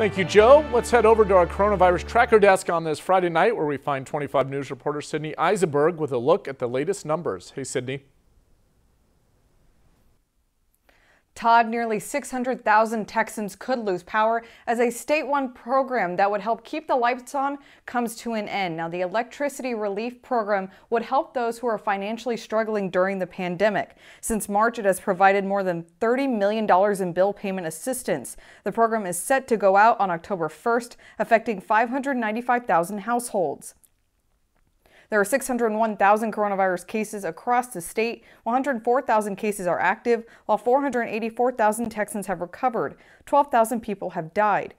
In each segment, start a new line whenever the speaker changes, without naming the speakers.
Thank you, Joe. Let's head over to our coronavirus tracker desk on this Friday night where we find 25 News reporter Sydney Eisenberg with a look at the latest numbers. Hey, Sydney.
Todd, nearly 600,000 Texans could lose power as a state-run program that would help keep the lights on comes to an end. Now, the electricity relief program would help those who are financially struggling during the pandemic. Since March, it has provided more than $30 million in bill payment assistance. The program is set to go out on October 1st, affecting 595,000 households. There are 601,000 coronavirus cases across the state. 104,000 cases are active, while 484,000 Texans have recovered. 12,000 people have died.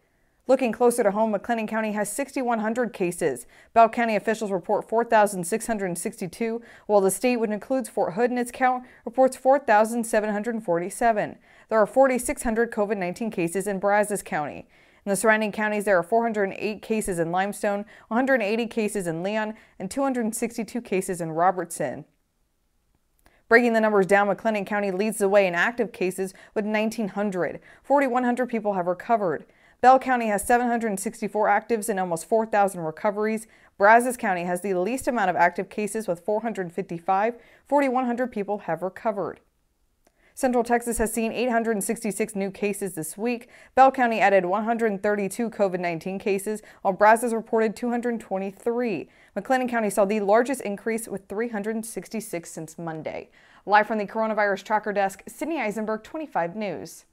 Looking closer to home, McLennan County has 6,100 cases. Bell County officials report 4,662, while the state, which includes Fort Hood in its count, reports 4,747. There are 4,600 COVID 19 cases in Brazos County. In the surrounding counties, there are 408 cases in Limestone, 180 cases in Leon, and 262 cases in Robertson. Breaking the numbers down, McLennan County leads the way in active cases with 1,900. 4,100 people have recovered. Bell County has 764 actives and almost 4,000 recoveries. Brazos County has the least amount of active cases with 455. 4,100 people have recovered. Central Texas has seen 866 new cases this week. Bell County added 132 COVID 19 cases, while Brazos reported 223. McLennan County saw the largest increase with 366 since Monday. Live from the Coronavirus Tracker Desk, Sydney Eisenberg, 25 News.